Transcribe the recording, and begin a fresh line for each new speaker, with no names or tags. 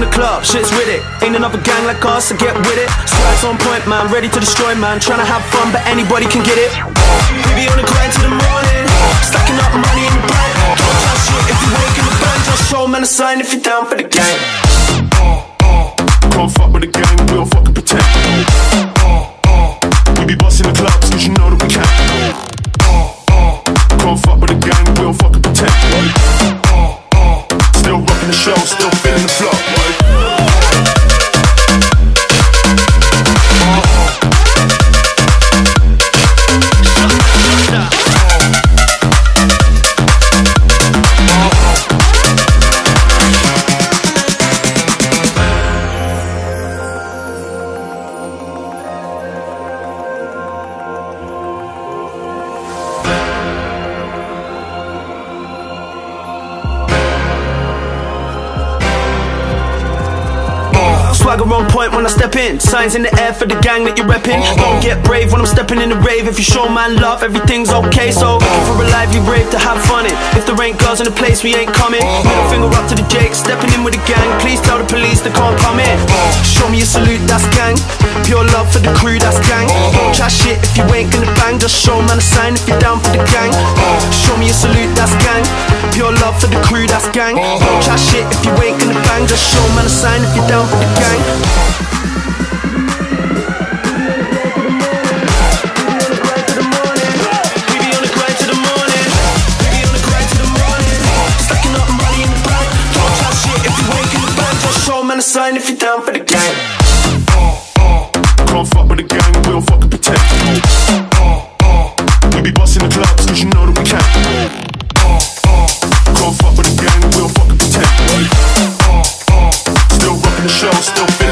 in the club, shit's with it. Ain't another gang like us, so get with it. Stripes on point, man, ready to destroy, man. Tryna have fun, but anybody can get it. We be on the grind till the morning, stacking up money in the bank. Don't try shit if you wake in the bank. Just show man a sign if you're down for the gang.
Can't fuck with the gang, we don't fucking pretend.
Swagger on point when I step in. Signs in the air for the gang that you're repping. Don't get brave when I'm stepping in the rave. If you show man love, everything's okay. So looking for a lively rave to have fun in. If there ain't girls in the place, we ain't coming. Middle finger up to the Jake, stepping in with the gang. Please tell the police they can't come in. Show me a salute, that's gang. Pure love for the crew, that's gang. Don't try shit if you ain't gonna bang. Just show man a sign if you're down for the gang. Show me a salute, that's gang. Pure love for the crew, that's gang. Don't try shit if you ain't. Just show man a sign if you're down for the gang. Be on the cry to the the the show, still